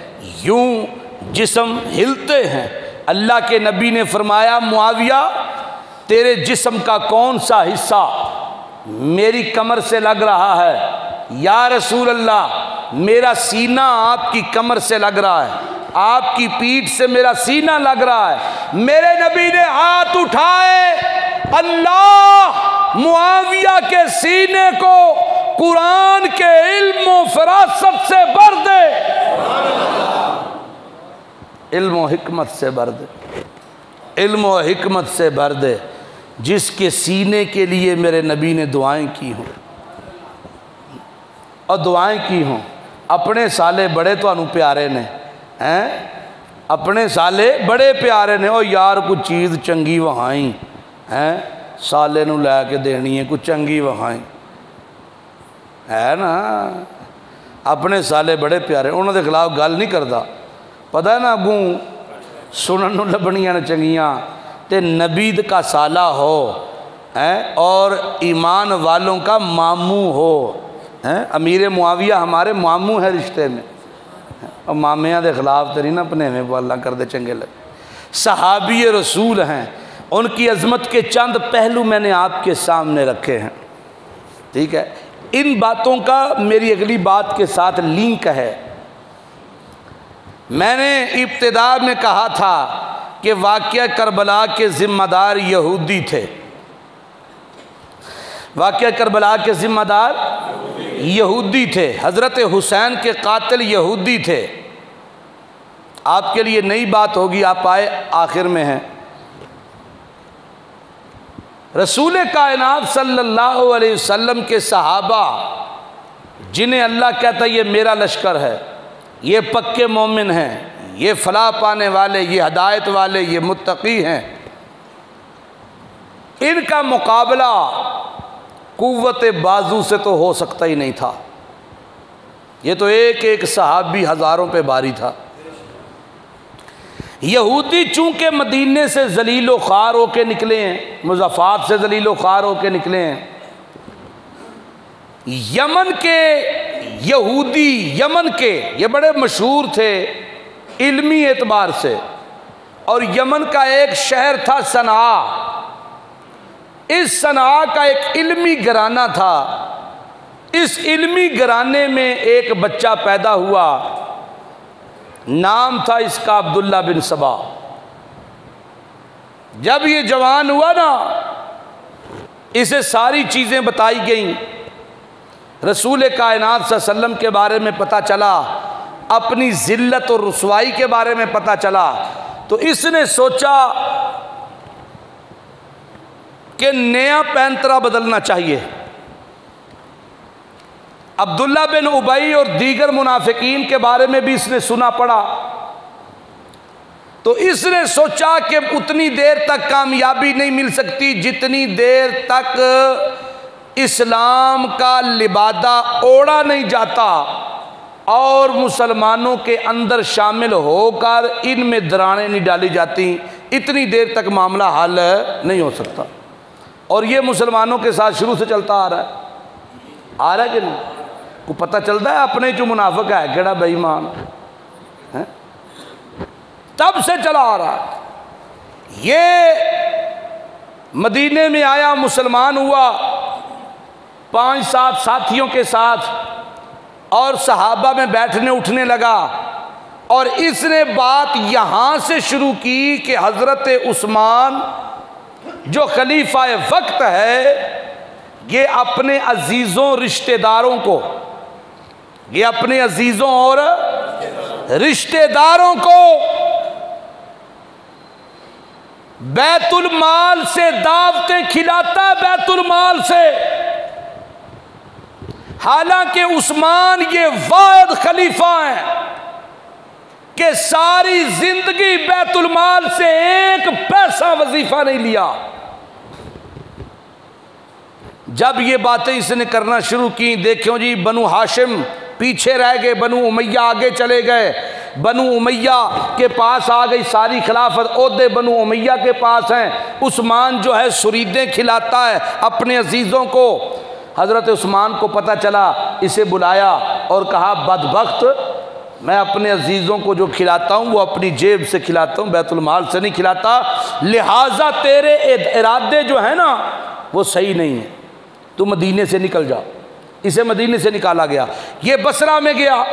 यूँ जिसम हिलते हैं। अल्लाह के नबी ने फरमाया, मुआविया, तेरे जिसम का कौन सा हिस्सा मेरी कमर से लग रहा है? या रसूल अल्लाह मेरा सीना आपकी कमर से लग रहा है। आपकी पीठ से मेरा सीना लग रहा है। मेरे नबी ने हाथ उठाए। अल्लाह मुआविया के सीने को कुरान के इल्म फरासत से भर दे। इल्म से भर दे। इल्म हिकमत से भर दे, जिसके सीने के लिए मेरे नबी ने दुआएँ की हों। और दुआएँ की हों, अपने साले बड़े तो प्यारे ने हैं अपने साले बड़े प्यारे ने और यार कुछ चीज़ चंगी वहाई हैं साले ਨੂੰ ਲੈ ਕੇ ਦੇਣੀ ਹੈ ਕੋਈ ਚੰਗੀ ਵਹਾਈ ਹੈ ਨਾ ਆਪਣੇ ਸਾਲੇ ਬੜੇ ਪਿਆਰੇ ਉਹਨਾਂ ਦੇ ਖਿਲਾਫ ਗੱਲ ਨਹੀਂ ਕਰਦਾ ਪਤਾ ਨਾ ਅੱਗੂ ਸੁਣਨ ਨੂੰ ਲੱਭਣੀਆਂ ਨੇ ਚੰਗੀਆਂ ਤੇ ਨਬੀਦ ਕਾ ਸਾਲਾ ਹੋ हैं और ईमान वालों का मामू हो हैं अमीर मुआविया हमारे मामू है रिश्ते में और मामिया के खिलाफ तरी ना अपने में अल्लाह कर दे चंगे लगे। सहाबी रसूल हैं, उनकी अजमत के चंद पहलू मैंने आपके सामने रखे हैं। ठीक है? इन बातों का मेरी अगली बात के साथ लिंक है। मैंने इब्तदा में कहा था कि वाक़ करबला के ज़िम्मेदार यहूदी थे। वाक़ करबला के ज़िम्मेदार यहूदी थे, हज़रत हुसैन के कातिल यहूदी थे। आपके लिए नई बात होगी, आप आए, आखिर में हैं। रसूल कायनात सल्लल्लाहु अलैहि वसल्लम के सहाबा, जिन्हें अल्लाह कहता है, ये मेरा लश्कर है, ये पक्के मोमिन हैं, ये फलाह पाने वाले, ये हदायत वाले, ये मुत्तकी हैं। इनका मुकाबला कुत बाजू से तो हो सकता ही नहीं था। ये तो एक एक सहाबी हज़ारों पे भारी था। यहूदी चूँकि मदीने से जलीलो ख़ार होके निकले हैं मुजफ़ात से जलीलो ख़ार होके निकले हैं, यमन के, यहूदी यमन के, ये बड़े मशहूर थे इल्मी एतबार से, और यमन का एक शहर था सना। इस सना का एक इल्मी घराना था। इस इल्मी घराने में एक बच्चा पैदा हुआ। नाम था इसका अब्दुल्ला बिन सबा। जब ये जवान हुआ ना, इसे सारी चीज़ें बताई गई। रसूल कायनात वसल्लम के बारे में पता चला, अपनी ज़िल्लत और रसवाई के बारे में पता चला। तो इसने सोचा कि नया पैंतरा बदलना चाहिए। अब्दुल्ला बिन उबई और दीगर मुनाफिकीन के बारे में भी इसने सुना पड़ा। तो इसने सोचा कि उतनी देर तक कामयाबी नहीं मिल सकती, जितनी देर तक इस्लाम का लिबादा ओढ़ा नहीं जाता और मुसलमानों के अंदर शामिल होकर इनमें दराने नहीं डाली जाती, इतनी देर तक मामला हल नहीं हो सकता। और ये मुसलमानों के साथ शुरू से चलता आ रहा है। आ रहा है कि नहीं? को पता चलता है अपने जो मुनाफक है, केड़ा बेईमान है? तब से चला आ रहा है। ये मदीने में आया मुसलमान हुआ, पाँच सात साथियों के साथ और सहाबा में बैठने उठने लगा और इसने बात यहाँ से शुरू की कि हज़रत उस्मान जो खलीफा वक्त है, ये अपने अजीज़ों, रिश्तेदारों को, ये अपने अजीज़ों और रिश्तेदारों को बैतुल माल से दावतें खिलाता बैतुल माल से। हालाँकि उस्मान ये वाद खलीफा है। कि सारी ज़िंदगी बैतुल माल से एक पैसा वजीफा नहीं लिया। जब ये बातें इसने करना शुरू की देखो जी, बनु हाशिम पीछे रह गए, बनु उमैया आगे चले गए। बनु उमैया के पास आ गई सारी खिलाफत अहदे बनु उमैया के पास हैं। उस्मान जो है, सुरीदें खिलाता है अपने अजीज़ों को। हज़रत उस्मान को पता चला, इसे बुलाया और कहा, बदबख्त मैं अपने अजीज़ों को जो खिलाता हूँ, वो अपनी जेब से खिलाता हूँ बैतुलमाल से नहीं खिलाता। लिहाजा तेरे इरादे जो है ना, वो सही नहीं है। तू मदीने से निकल जाओ इसे मदीने से निकाला गया। ये बसरा में गया।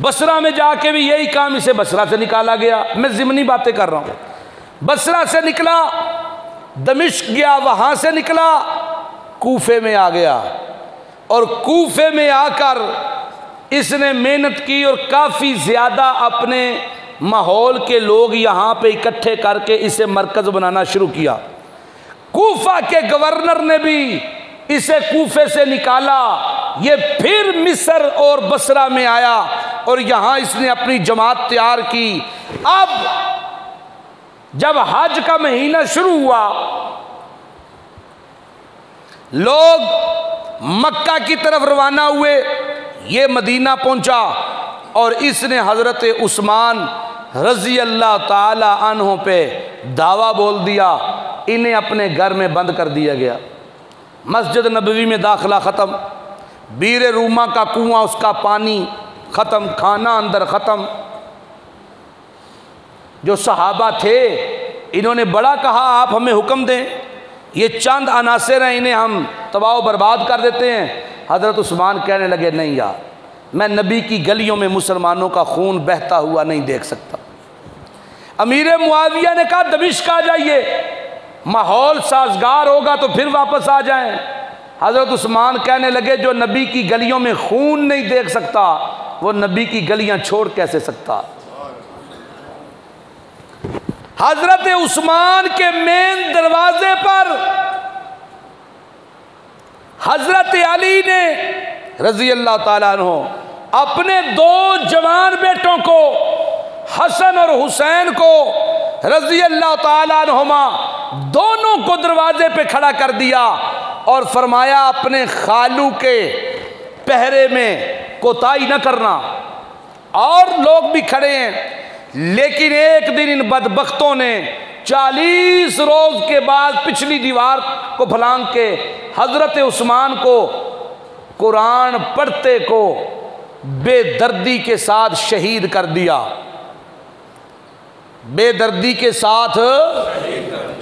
बसरा में जाके भी यही काम इसे बसरा से निकाला गया। मैं ज़िमनी बातें कर रहा हूँ। बसरा से निकला, दमिश्क गया, वहाँ से निकला, कूफे में आ गया। और कूफे में आकर इसने मेहनत की और काफ़ी ज़्यादा अपने माहौल के लोग यहाँ पे इकट्ठे करके इसे मरकज़ बनाना शुरू किया। कूफा के गवर्नर ने भी इसे कूफे से निकाला। ये फिर मिस्र और बसरा में आया और यहाँ इसने अपनी जमात तैयार की। अब जब हज का महीना शुरू हुआ, लोग मक्का की तरफ़ रवाना हुए। ये मदीना पहुँचा और इसने हज़रत उस्मान रज़ी अल्लाह तहों पे दावा बोल दिया, इन्हें अपने घर में बंद कर दिया गया। मस्जिद नबवी में दाखिला ख़त्म, बीर रूमा का कुआँ, उसका पानी ख़त्म, खाना अंदर ख़त्म। जो सहाबा थे, इन्होंने बड़ा कहा, आप हमें हुक्म दें। ये चंद अनासर हैं, इन्हें हम तबाह बर्बाद कर देते हैं। हज़रत उस्मान कहने लगे, नहीं यार, मैं नबी की गलियों में मुसलमानों का खून बहता हुआ नहीं देख सकता। अमीर मुआविया ने कहा दमिश्क आ जाइए? माहौल साजगार होगा तो फिर वापस आ जाएँ। हज़रत उस्मान कहने लगे, जो नबी की गलियों में खून नहीं देख सकता, वो नबी की गलियाँ छोड़ कैसे सकता? हज़रत उस्मान के मेन दरवाजे पर हज़रत अली ने रज़ी अल्लाह तु अपने दो जवान बेटों को, हसन और हुसैन को रज़ी अल्लाह तुमा दोनों को दरवाजे पे खड़ा कर दिया और फरमाया, अपने खालू के पहरे में कोताही न करना। और लोग भी खड़े हैं। लेकिन एक दिन इन बदबख्तों ने चालीस रोज के बाद पिछली दीवार को फलांग के हज़रत उस्मान को कुरान पढ़ते को बेदर्दी के साथ शहीद कर दिया। बेदर्दी के साथ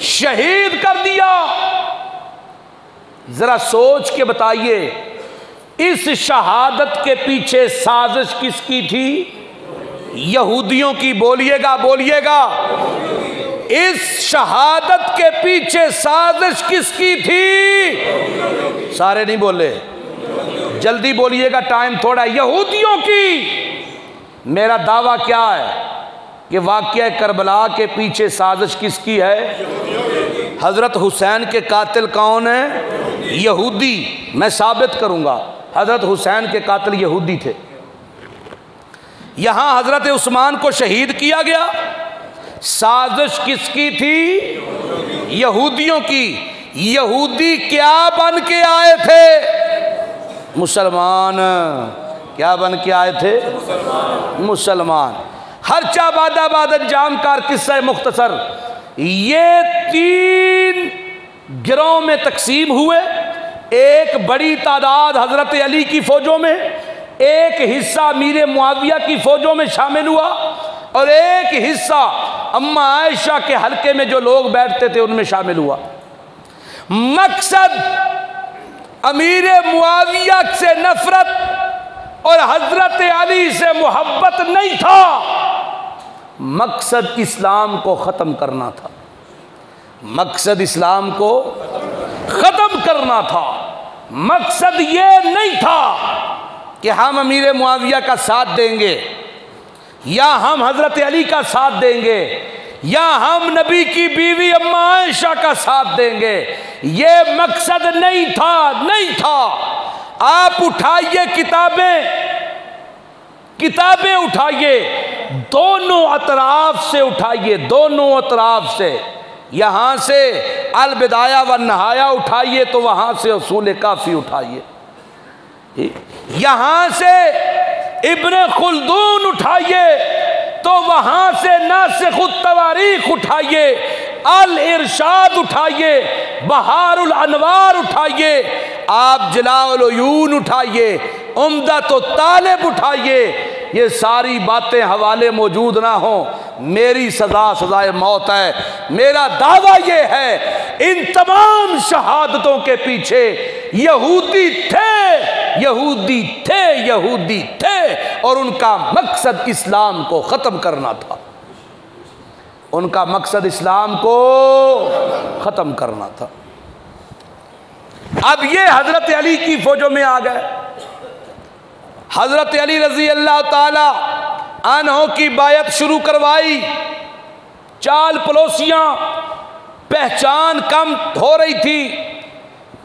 शहीद कर दिया। जरा सोच के बताइए, इस शहादत के पीछे साजिश किसकी थी? यहूदियों की बोलिएगा बोलिएगा, इस शहादत के पीछे साजिश किसकी थी? सारे नहीं बोले। जल्दी बोलिएगा, टाइम थोड़ा यहूदियों की, मेरा दावा क्या है कि वाक्य करबला के पीछे साजिश किसकी है? हज़रत हुसैन के कातिल कौन है? यहूदी। मैं साबित करूँगा, हज़रत हुसैन के कातिल यहूदी थे। यहाँ हज़रत उस्मान को शहीद किया गया। साजिश किसकी थी? यहूदियों की। यहूदी क्या बन के आए थे? मुसलमान। क्या बन के आए थे? मुसलमान। हर बादा बादन जानकार किस्सा मुख्तसर। ये तीन गिरोह में तकसीम हुए। एक बड़ी तादाद हज़रत अली की फौजों में एक हिस्सा मीर मुआविया की फौजों में शामिल हुआ और एक हिस्सा अम्मा आयशा के हलके में जो लोग बैठते थे उनमें शामिल हुआ। मकसद अमीर मुआविया से नफरत और हज़रत अली से मोहब्बत नहीं था। मकसद इस्लाम को ख़त्म करना था। मकसद इस्लाम को ख़त्म करना था। मकसद ये नहीं था कि हम अमीर मुआविया का साथ देंगे, या हम हज़रत अली का साथ देंगे, या हम नबी की बीवी अम्मा आयशा का साथ देंगे। ये मकसद नहीं था नहीं था। आप उठाइए किताबें किताबें उठाइए, दोनों अतराफ से उठाइए, दोनों अतराफ से। यहाँ से अलबिदाया व नहाया उठाइए तो वहाँ से असूल काफ़ी उठाइए। यहाँ से इब्न खुलदून उठाइए तो वहाँ से ना से खुद तवारीख उठाइए, अल इरशाद उठाइए, बहारुल अनवार उठाइए, आप जलाउलयून उठाइए, उम्दा तो तालब उठाइए ये सारी बातें हवाले मौजूद ना हो। मेरी सजा, सजाए मौत है। मेरा दावा ये है, इन तमाम शहादतों के पीछे यहूदी थे यहूदी थे यहूदी थे, और उनका मकसद इस्लाम को ख़त्म करना था। उनका मकसद इस्लाम को ख़त्म करना था। अब ये हज़रत अली की फौजों में आ गए। हज़रत अली रज़ी अल्लाह तहों की बायत शुरू करवाई। चाल पड़ोसियाँ पहचान कम हो रही थी।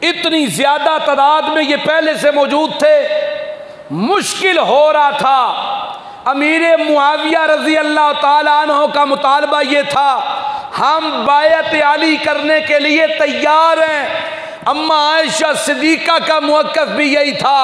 इतनी ज़्यादा तादाद में ये पहले से मौजूद थे। मुश्किल हो रहा था। अमीर मुआविया रज़ी अल्लाह तहों का मुतालबा ये था, हम बायत आली करने के लिए तैयार हैं। अम्मा आयशा सिद्दीक़ा का मौक़ भी यही था।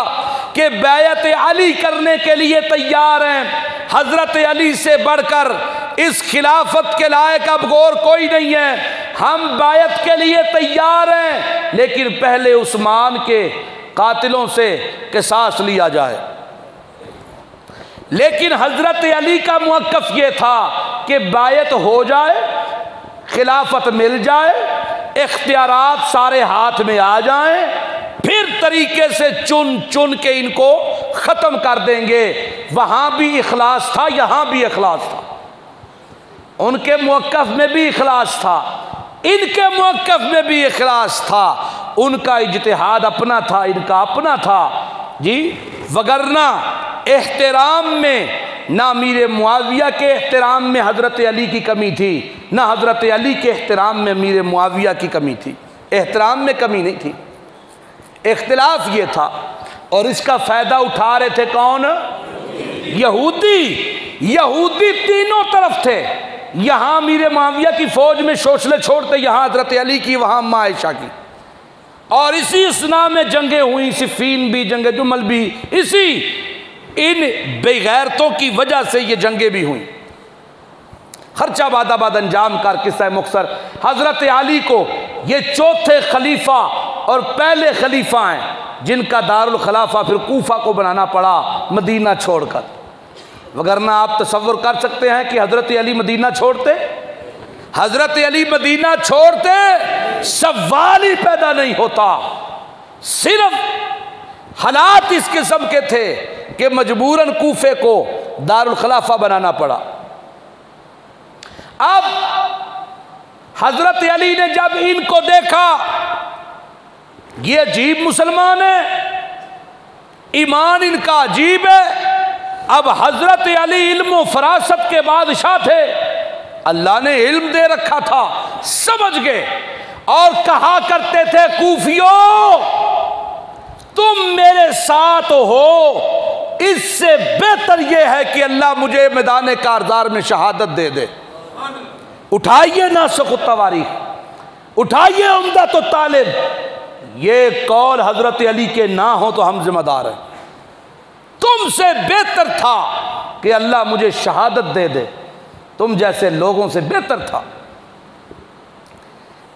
कि बैत अली करने के लिए तैयार हैं। हज़रत अली से बढ़कर इस खिलाफत के लायक अब गौर कोई नहीं है। हम बायत के लिए तैयार हैं, लेकिन पहले उस्मान के कातिलों से किसास लिया जाए। लेकिन हज़रत अली का मौकफ ये था कि बायत हो जाए, खिलाफत मिल जाए इख्तियार सारे हाथ में आ जाएँ फिर तरीके से चुन चुन के इनको ख़त्म कर देंगे। वहाँ भी इखलास था, यहाँ भी इखलास था। उनके मौकफ में भी इखलास था, इनके मौकफ में भी इखलास था। उनका इजतहाद अपना था, इनका अपना था। जी, वगरना एहतराम में, ना मीर मुआविया के एहतराम में हज़रत अली की कमी थी, ना हज़रत अली के एहतराम में मीर मुआविया की कमी थी। एहतराम में कमी नहीं थी। इख्तलाफ ये था। और इसका फ़ायदा उठा रहे थे कौन? यहूदी। यहूदी तीनों तरफ़ थे। यहाँ मीर मुआविया की फ़ौज में शोशले छोड़ते, यहाँ हज़रत अली की, वहाँ अम्मा आयशा की। और इसी इसना में जंगें हुई सिफीन भी, जंग जुमल भी, इसी इन बेगैरतों की वजह से ये जंगें भी हुई। खर्चा बादाबाद अंजाम कर किस्सा मुख्तर हज़रत अली को ये चौथे खलीफा और पहले खलीफा हैं, जिनका दारुल खलाफा फिर कूफा को बनाना पड़ा मदीना छोड़कर। वगरना आप तस्वुर कर सकते हैं कि हज़रत अली मदीना छोड़ते। हज़रत अली मदीना छोड़ते, सवाल ही पैदा नहीं होता। सिर्फ़ हालात इस किस्म के थे कि मजबूरन कूफे को दारुल खलाफा बनाना पड़ा। अब हज़रत अली ने जब इनको देखा ये अजीब मुसलमान है। ईमान इनका अजीब है। अब हज़रत अली इल्म फरासत के बादशाह थे। अल्लाह ने इल्म दे रखा था। समझ गए। और कहा करते थे, कूफियो, तुम मेरे साथ हो। इससे बेहतर यह है कि अल्लाह मुझे मैदान कारदार में शहादत दे दे। उठाइए ना तवारीख उठाइए उमदा तो तालिब ये कौल हज़रत अली के ना हो तो हम जिम्मेदार हैं। तुमसे बेहतर था कि अल्लाह मुझे शहादत दे दे। तुम जैसे लोगों से बेहतर था।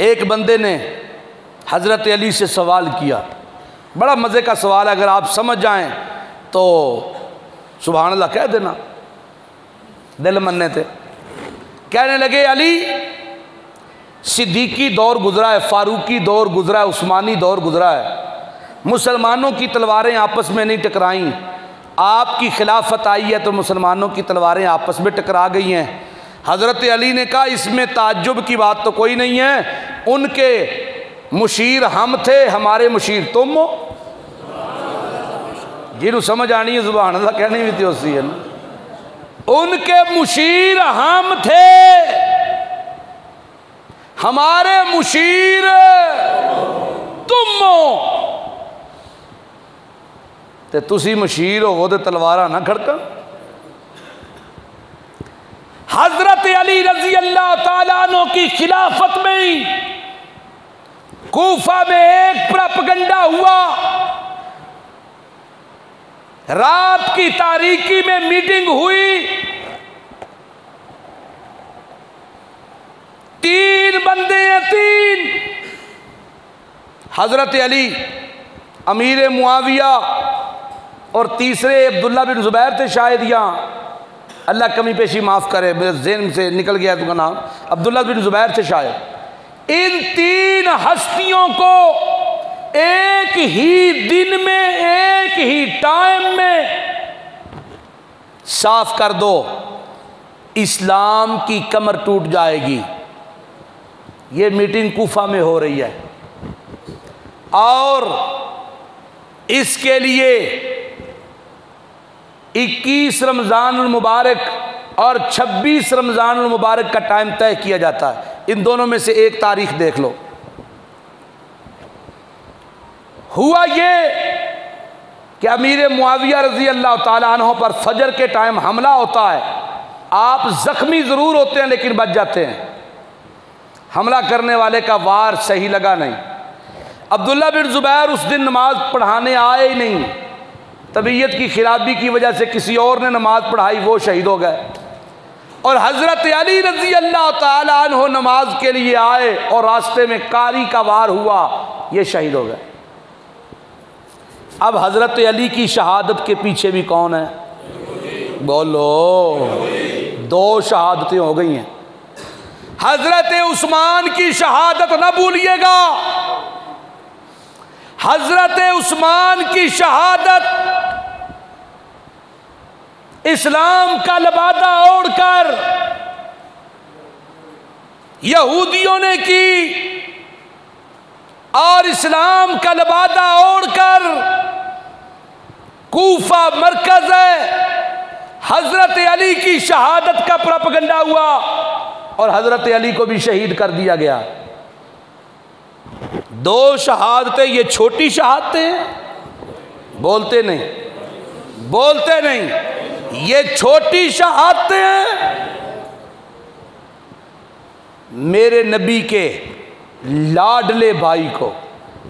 एक बंदे ने हज़रत अली से सवाल किया। बड़ा मज़े का सवाल है, अगर आप समझ जाएँ तो सुबह अल्लाह कह देना। दिल मनने थे। कहने लगे, अली सिद्दीकी दौर गुजरा है, फारूकी दौर गुजरा है, उस्मानी दौर गुजरा है। मुसलमानों की तलवारें आपस में नहीं टकराई। आपकी खिलाफत आई है तो मुसलमानों की तलवारें आपस में टकरा गई हैं। हज़रत अली ने कहा, इसमें ताज्जुब की बात तो कोई नहीं है। उनके मुशीर हम थे, हमारे मुशीर तुम हो। जिन्हों समझ आनी है ज़ुबान कहनी भी थी उसी है उनके मुशीर हम थे। हमारे मुशीर तुम हो। ते तुसी मशीर हो तो तलवारा ना खड़कन हज़रत अली रज़ी अल्लाह तला की खिलाफत में कूफा में एक प्रपगंडा हुआ। रात की तारीकी में मीटिंग हुई। तीन बंदे हैं, तीन। हज़रत अली, अमीर मुआविया और तीसरे अब्दुल्ला बिन जुबैर थे शायद यहाँ। अल्लाह कमी पेशी माफ़ करे, मेरे जेन से निकल गया तुमका नाम। अब्दुल्ला बिन जुबैर थे शायद। इन तीन हस्तियों को एक ही दिन में, एक ही टाइम में साफ़ कर दो, इस्लाम की कमर टूट जाएगी। ये मीटिंग कुफा में हो रही है। और इसके लिए 21 रमज़ान मुबारक और 26 रमज़ान मुबारक का टाइम तय किया जाता है। इन दोनों में से एक तारीख देख लो। हुआ ये कि अमीर मुआविया रज़ी अल्लाह तहों पर फजर के टाइम हमला होता है। आप ज़ख्मी ज़रूर होते हैं, लेकिन बच जाते हैं। हमला करने वाले का वार सही लगा नहीं। अब्दुल्ला बिन ज़ुबैर उस दिन नमाज़ पढ़ाने आए ही नहीं। तबीयत की खराबी की वजह से किसी और ने नमाज़ पढ़ाई, वो शहीद हो गए। और हज़रत अली रज़ी अल्लाह तहो नमाज़ के लिए आए और रास्ते में कारी का वार हुआ, ये शहीद हो गए। अब हज़रत अली की शहादत के पीछे भी कौन है? बोलो, दो शहादतें हो गई हैं। हज़रत उस्मान की शहादत न भूलिएगा। हज़रत उस्मान की शहादत इस्लाम का लबादा ओढ़कर यहूदियों ने की और इस्लाम का लबादा ओढ़कर कूफा मरकज है। हज़रत अली की शहादत का प्रपगंडा हुआ। और हज़रत अली को भी शहीद कर दिया गया। दो शहादतें, ये छोटी शहादतें हैं। बोलते नहीं बोलते नहीं, ये छोटी शहादतें हैं। मेरे नबी के लाडले भाई को,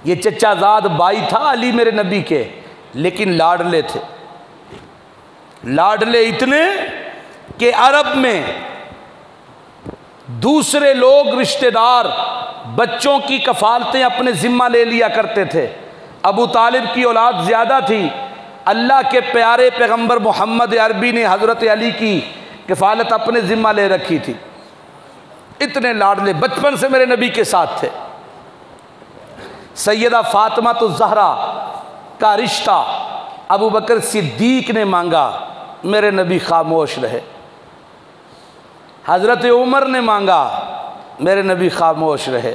ये चचाजाद भाई था अली मेरे नबी के, लेकिन लाडले थे। लाडले इतने कि अरब में दूसरे लोग रिश्तेदार बच्चों की कफालतें अपने ज़िम्मा ले लिया करते थे। अबू तालिब की औलाद ज़्यादा थी। अल्लाह के प्यारे पैगंबर मोहम्मद अरबी ने हज़रत अली की किफ़ालत अपने ज़िम्मा ले रखी थी। इतने लाडले बचपन से मेरे नबी के साथ थे। सैदा फ़ातिमा तो जहरा का रिश्ता अबू बकर सिद्दीक ने मांगा। मेरे नबी खामोश रहे। हज़रत उमर ने मांगा, मेरे नबी खामोश रहे।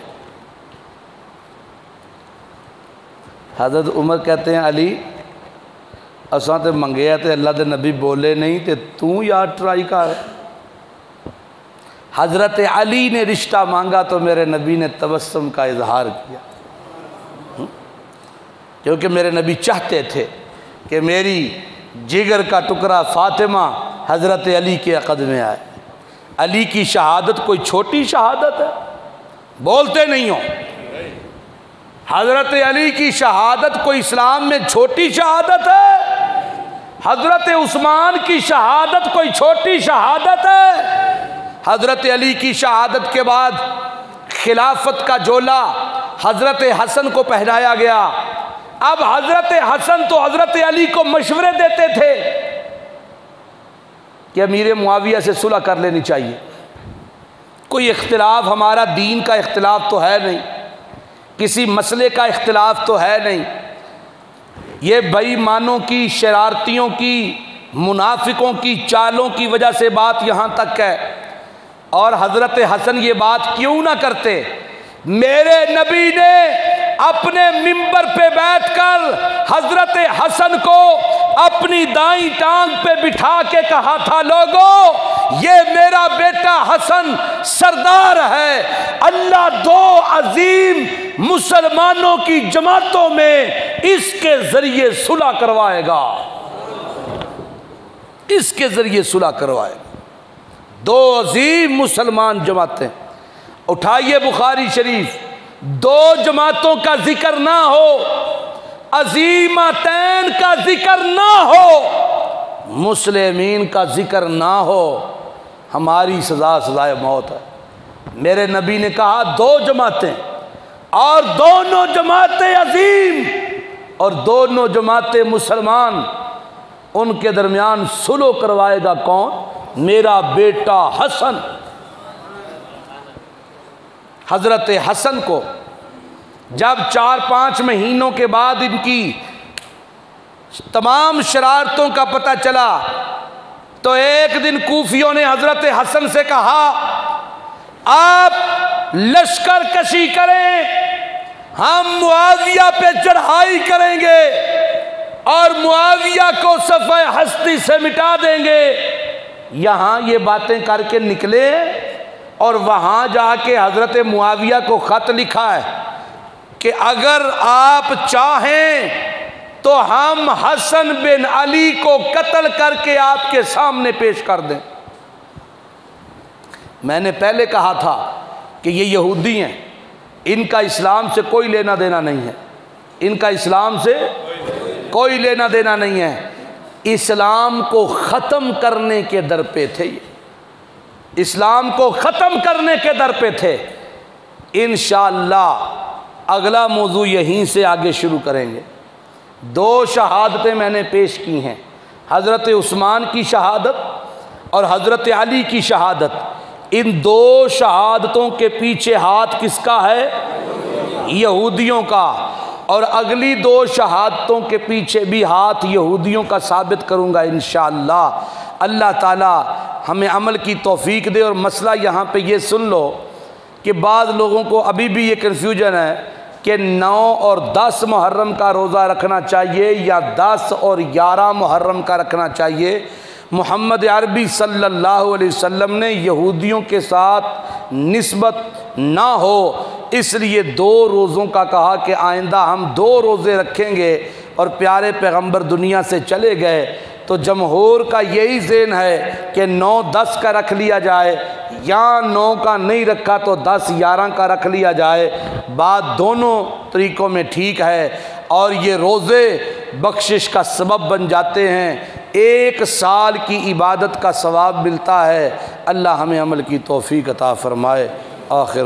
हज़रत उमर कहते हैं, अली, असा तो मंगया तो अल्लाह के नबी बोले नहीं तो तू यार ट्राई कर। हज़रत अली ने रिश्ता मांगा तो मेरे नबी ने तबस्सुम का इजहार किया? क्योंकि मेरे नबी चाहते थे कि मेरी जिगर का टुकड़ा फातिमा हज़रत अली के अकद में आए। अली की शहादत कोई छोटी शहादत है? बोलते नहीं हो। हज़रत अली की शहादत कोई इस्लाम में छोटी शहादत है? हज़रत उस्मान की शहादत कोई छोटी शहादत है? हज़रत अली की शहादत के बाद खिलाफत का जोला हज़रत हसन को पहनाया गया। अब हज़रत हसन तो हज़रत अली को मशवरे देते थे। कि अमीर मुआविया से सुलह कर लेनी चाहिए। कोई इख्तलाफ, हमारा दीन का इख्तलाफ तो है नहीं। किसी मसले का इख्तलाफ तो है नहीं। ये बेईमानों की, शरारतियों की, मुनाफिकों की चालों की वजह से बात यहाँ तक है। और हज़रत हसन ये बात क्यों ना करते? मेरे नबी ने अपने मिंबर पे बैठकर हज़रत हसन को अपनी दाई टांग पे बिठा के कहा था, लोगो, ये मेरा बेटा हसन सरदार है। अल्लाह दो अजीम मुसलमानों की जमातों में इसके ज़रिए सुलह करवाएगा। इसके ज़रिए सुलह करवाएगा। दो अजीम मुसलमान जमातें। उठाइए बुखारी शरीफ। दो जमातों का ज़िक्र ना हो अजीमतैन का ज़िक्र ना हो, मुसलमीन का ज़िक्र ना हो, हमारी सज़ा सजाए मौत है। मेरे नबी ने कहा, दो जमातें, और दोनों जमातें अजीम, और दोनों जमातें मुसलमान, उनके दरमियान सुलो करवाएगा कौन? मेरा बेटा हसन। हज़रत हसन को। जब चार पाँच महीनों के बाद इनकी तमाम शरारतों का पता चला तो एक दिन कूफियों ने हज़रत हसन से कहा, आप लश्कर कशी करें, हम मुआविया पे चढ़ाई करेंगे और मुआविया को सफ़े हस्ती से मिटा देंगे। यहाँ ये बातें करके निकले और वहाँ जाके हज़रत मुआविया को ख़त लिखा है कि अगर आप चाहें तो हम हसन बिन अली को कत्ल करके आपके सामने पेश कर दें। मैंने पहले कहा था कि ये यहूदी हैं, इनका इस्लाम से कोई लेना देना नहीं है। इनका इस्लाम से कोई लेना देना नहीं है। इस्लाम को ख़त्म करने के दर पे थे ये। इस्लाम को ख़त्म करने के दर पे थे। इन अगला मौजू यहीं से आगे शुरू करेंगे। दो शहादतें मैंने पेश की हैं। हज़रत उस्मान की शहादत और हज़रत अली की शहादत। इन दो शहादतों के पीछे हाथ किसका है? यहूदियों का। और अगली दो शहादतों के पीछे भी हाथ यहूदियों का साबित करूँगा इन अल्लाह ताला हमें अमल की तोफ़ी दे और मसला यहाँ पे ये सुन लो कि बाद लोगों को अभी भी ये कन्फ्यूज़न है कि नौ और दस मुहर्रम का रोज़ा रखना चाहिए या दस और ग्यारह मुहर्रम का रखना चाहिए? मोहम्मद अरबी सल्लल्लाहु अलैहि वसल्लम ने यहूदियों के साथ नस्बत ना हो, इसलिए दो रोज़ों का कहा कि आइंदा हम दो रोज़े रखेंगे और प्यारे पैगंबर दुनिया से चले गए। तो जमहूर का यही जेन है कि नौ दस का रख लिया जाए, या नौ का नहीं रखा तो दस ग्यारह का रख लिया जाए। बात दोनों तरीक़ों में ठीक है। और ये रोज़े बख्शिश का सबब बन जाते हैं। एक साल की इबादत का सवाब मिलता है। अल्लाह हमें अमल की तोफ़ी अता फ़रमाए। आखिर